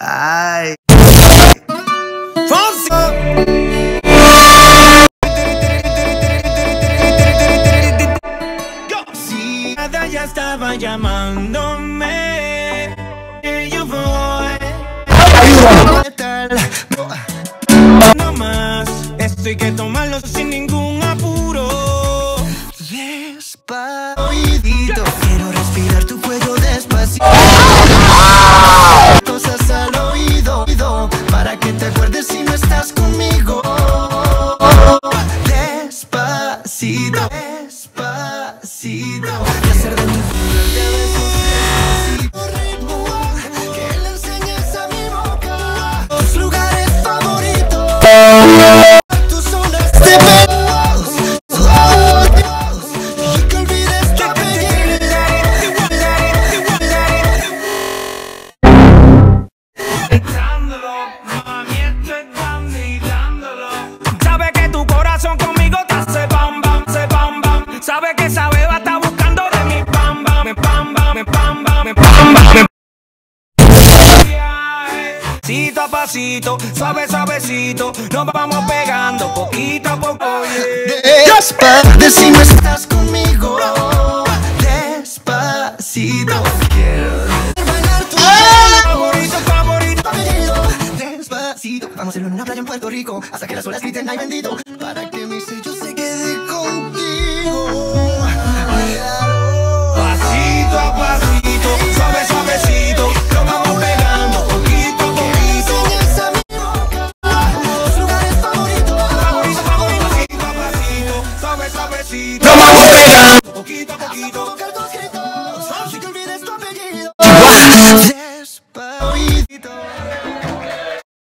Ay. Si nada ya estaba llamándome. Esto hay que tomarlo sin ningún apuro. Despacito, quiero respirar tu cuello despacito. Cosas al oído, para que te acuerdes si no estás conmigo. Despacito, despacito. Hacer de Sabe que esa beba está buscando de mi bam, me bam, me bam, me bam. me- Pasito a pasito, suave suavecito, nos vamos pegando poquito a poco. yeah. Despacito, estás conmigo. Despacito. Quiero bailar tu Favorito, favorito. Despacito. Vamos a hacerlo en una playa en Puerto Rico. Hasta que las olas griten ay bendito. Para que mi poquito a poquito. Sin que olvides tu apellido.